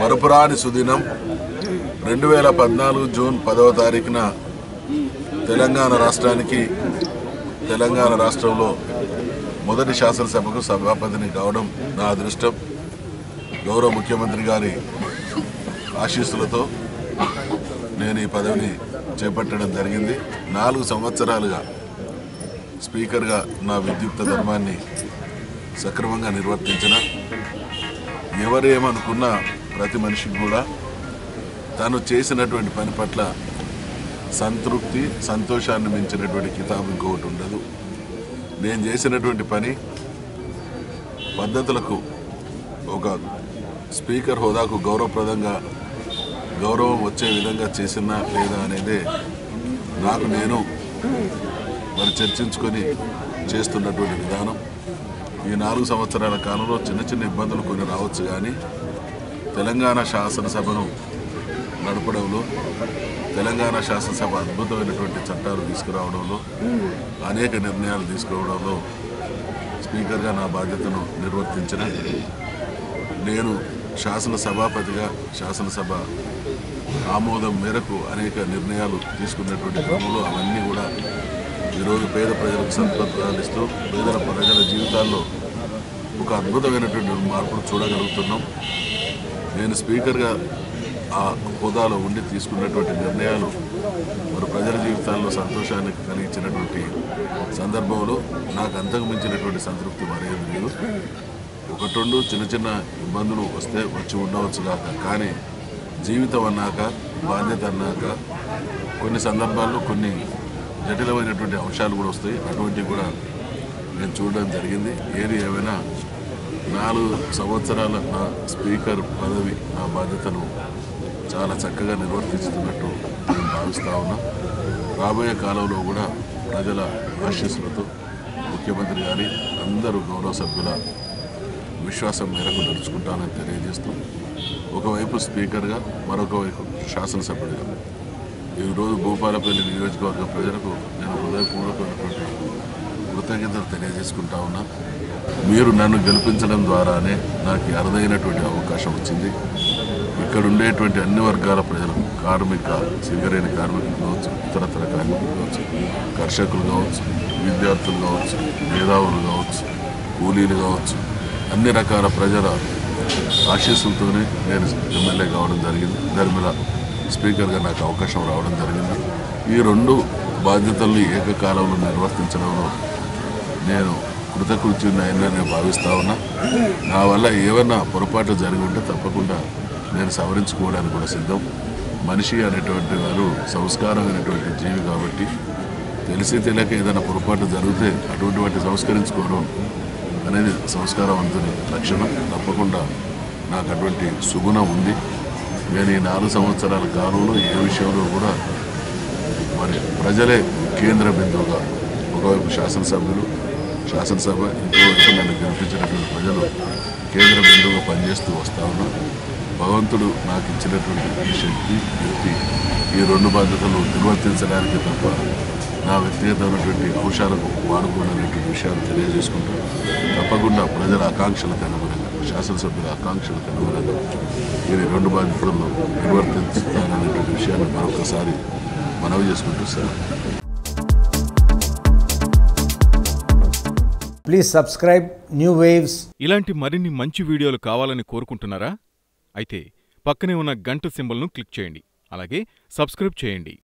మరపురాని సుదినం రెండు వేల పద్నాలుగు జూన్ పదవ తారీఖున తెలంగాణ రాష్ట్రానికి తెలంగాణ రాష్ట్రంలో మొదటి శాసనసభకు సభాపతిని కావడం నా అదృష్టం. గౌరవ ముఖ్యమంత్రి గారి ఆశీస్సులతో నేను ఈ పదవిని చేపట్టడం జరిగింది. నాలుగు సంవత్సరాలుగా స్పీకర్గా నా విద్యుక్త ధర్మాన్ని సక్రమంగా నిర్వర్తించిన ఎవరేమనుకున్నా ప్రతి మనిషికి కూడా తను చేసినటువంటి పని పట్ల సంతృప్తి సంతోషాన్ని మించినటువంటి కితాబు ఇంకొకటి ఉండదు. నేను చేసినటువంటి పని పద్ధతులకు ఒక స్పీకర్ హోదాకు గౌరవప్రదంగా గౌరవం వచ్చే విధంగా చేసినా లేదా అనేది నాకు నేను మరి చర్చించుకొని చేస్తున్నటువంటి విధానం. ఈ నాలుగు సంవత్సరాల కాలంలో చిన్న చిన్న ఇబ్బందులు కొన్ని రావచ్చు కానీ తెలంగాణ శాసనసభను నడపడంలో తెలంగాణ శాసనసభ అద్భుతమైనటువంటి చట్టాలు తీసుకురావడంలో అనేక నిర్ణయాలు తీసుకోవడంలో స్పీకర్గా నా బాధ్యతను నిర్వర్తించిన నేను శాసన సభాపతిగా శాసనసభ ఆమోదం మేరకు అనేక నిర్ణయాలు తీసుకున్నటువంటి క్రమంలో అవన్నీ కూడా ఈరోజు పేద ప్రజలకు సంతృప్తాలు ఇస్తూ పేదల ప్రజల జీవితాల్లో ఒక అద్భుతమైనటువంటి మార్పును చూడగలుగుతున్నాం. నేను స్పీకర్గా ఆ హోదాలో ఉండి తీసుకున్నటువంటి నిర్ణయాలు మరి ప్రజల జీవితాల్లో సంతోషాన్ని కలిగించినటువంటి సందర్భంలో నాకు అంతకు మించినటువంటి సంతృప్తి మరేది లేదు. ఒకటి రెండు చిన్న చిన్న ఇబ్బందులు వస్తే వచ్చి ఉండవచ్చు కాక. కానీ జీవితం అన్నాక బాధ్యత అన్నాక కొన్ని సందర్భాల్లో కొన్ని జటిలమైనటువంటి అంశాలు కూడా వస్తాయి. అటువంటివి కూడా నేను చూడడం జరిగింది. ఏది ఏమైనా నాలుగు సంవత్సరాల నా స్పీకర్ పదవి నా బాధ్యతను చాలా చక్కగా నిర్వర్తిస్తున్నట్టు నేను భావిస్తా ఉన్నా. రాబోయే కాలంలో కూడా ప్రజల ఆశీస్సులతో ముఖ్యమంత్రి గారి అందరూ గౌరవ సభ్యుల విశ్వాసం మేరకు నడుచుకుంటానని తెలియజేస్తూ ఒకవైపు స్పీకర్గా మరొక వైపు శాసనసభ్యుడిగా ఈరోజు భూపాలపల్లి నియోజకవర్గ ప్రజలకు నేను హృదయపూర్వకమైనటువంటి కృతజ్ఞతలు తెలియజేసుకుంటా ఉన్నా. మీరు నన్ను గెలిపించడం ద్వారానే నాకు అరుదైనటువంటి అవకాశం వచ్చింది. ఇక్కడ ఉండేటువంటి అన్ని వర్గాల ప్రజలు కార్మిక సింగరేణి కార్మికులు కావచ్చు ఇతరతర కార్మికులు కావచ్చు కర్షకులు కావచ్చు విద్యార్థులు కావచ్చు మేధావులు కావచ్చు కూలీలు కావచ్చు అన్ని రకాల ప్రజల ఆశీస్సులతోనే నేను ఎమ్మెల్యే కావడం జరిగింది. దాని మీద స్పీకర్గా నాకు అవకాశం రావడం జరిగింది. ఈ రెండు బాధ్యతలను ఏకకాలంలో నిర్వర్తించడంలో నేను కృతకృత్యున్నాయని నేను భావిస్తా ఉన్నా. నా వల్ల ఏమన్నా పొరపాట్లు జరిగి ఉంటే తప్పకుండా నేను సవరించుకోవడానికి కూడా సిద్ధం. మనిషి అనేటువంటి వారు సంస్కారం అనేటువంటి జీవి కాబట్టి తెలిసి తెలియక ఏదైనా పొరపాటు జరిగితే అటువంటి వాటిని సంస్కరించుకోవడం అనేది సంస్కారవంతుని లక్షణం. తప్పకుండా నాకు అటువంటి సుగుణం ఉంది. నేను ఈ నాలుగు సంవత్సరాల కాలంలో ఏ విషయంలో కూడా మరి ప్రజలే కేంద్ర బిందువుగా ఒకవైపు శాసనసభ్యులు శాసనసభ ఇంకోవైపు నన్ను గెలిపించినటువంటి ప్రజలు కేంద్ర బిందువుగా పనిచేస్తూ వస్తా ఉన్నారు. భగవంతుడు నాకు ఇచ్చినటువంటి ఈ శక్తి వ్యక్తి ఈ రెండు బాధ్యతలు నిర్వర్తించడానికి తప్ప నా వ్యక్తిగతమైనటువంటి అంశాలకు వాడుకోవాలనేటువంటి విషయాలు తెలియజేసుకుంటూ తప్పకుండా ప్రజల ఆకాంక్షలకు అనుగుణంగా శాసనసభ్యుల ఆకాంక్షలకు అనుగుణంగా ఈ రెండు బాధ్యతలను నిర్వర్తిస్తాననేటువంటి విషయాన్ని మరొకసారి మనవి చేసుకుంటూ sir. Please subscribe New Waves. ఇలాంటి మరిన్ని మంచి వీడియోలు కావాలని కోరుకుంటున్నారా? అయితే పక్కనే ఉన్న గంట సింబల్ను క్లిక్ చేయండి. అలాగే సబ్స్క్రైబ్ చేయండి.